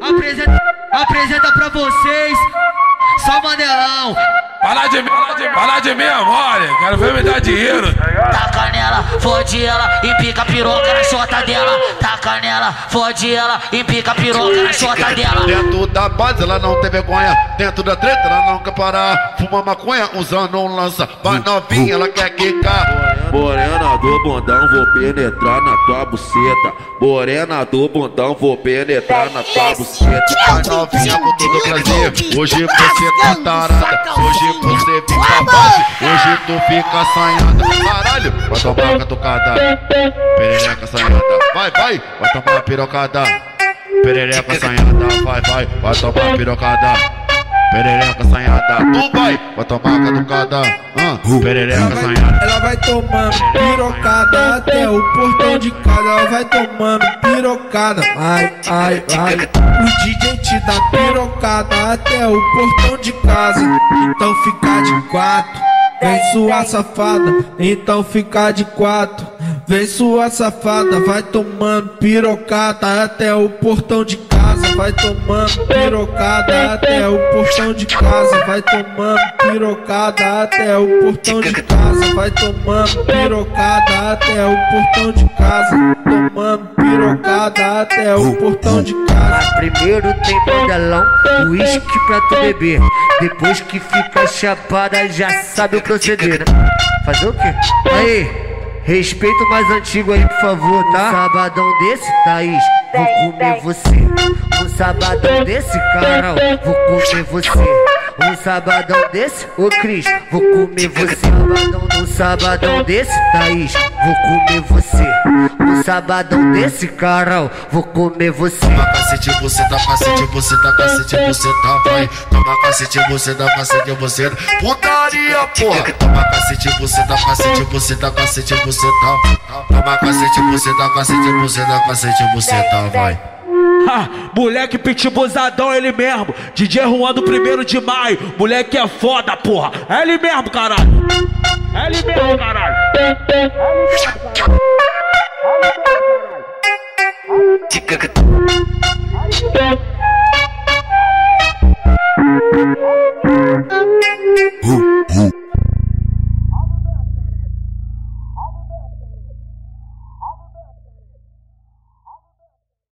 Apresenta, apresenta pra vocês, só Mandelão. Fala de, fala de, fala de minha mole, quero ver me dar dinheiro. Taca nela, fode ela, empica a piroca na chota dela. Taca nela, fode ela, empica a piroca na chota dela. Dentro da base ela não tem vergonha, dentro da treta ela não quer parar. Fuma maconha, usando um lança, vai novinha, ela quer quicar. Morena do bundão, vou penetrar na tua buceta. Morena do bundão, vou penetrar na tua buceta. Vai novinha com todo prazer, hoje você tá tarada, hoje você fica base, hoje tu fica assanhada. Caralho, vai tomar catucada, perereca assanhada. Vai, vai, vai tomar pirocada, perereca assanhada. Vai, vai, vai tomar pirocada. Perereca assanhada, tu vai, vai tomar caducada, ah, perereca assanhada. Ela vai tomando pirocada até o portão de casa. Ela vai tomando pirocada. Ai, ai, ai. O DJ te dá pirocada até o portão de casa. Então fica de quatro. Vem sua safada, então fica de quatro. Vem sua safada, vai tomando pirocada até o portão de casa. Vai tomando pirocada até o portão de casa. Vai tomando pirocada até o portão de casa. Vai tomando pirocada até o portão de casa. Tomando pirocada até o portão de casa. Primeiro tem modelão, uísque pra tu beber. Depois que fica chapada, já sabe o proceder, né? Fazer o quê? Aí, respeito o mais antigo aí, por favor, tá? Um sabadão desse, Thaís, vou comer você. Um sabadão desse, Carol, vou comer você. Um sabadão desse, ô Cris, vou comer você. Sabadão, um sabadão desse, Thaís, vou comer você. Um sabadão desse, Carol, vou comer você. Toma cacete, você dá cacete, você dá cacete, você tá vai. Toma cacete, você dá cacete, você putaria, porra. Toma cacete, você dá cacete, você dá cacete, você tá. Toma cacete, você dá cacete, você dá cacete, você tá vai. Ha, moleque pitbuzadão, ele mesmo. DJ Juan do primeiro de maio. Moleque é foda, porra. É ele mesmo, caralho. É ele mesmo, caralho. É ele mesmo, caralho. É ele mesmo, caralho.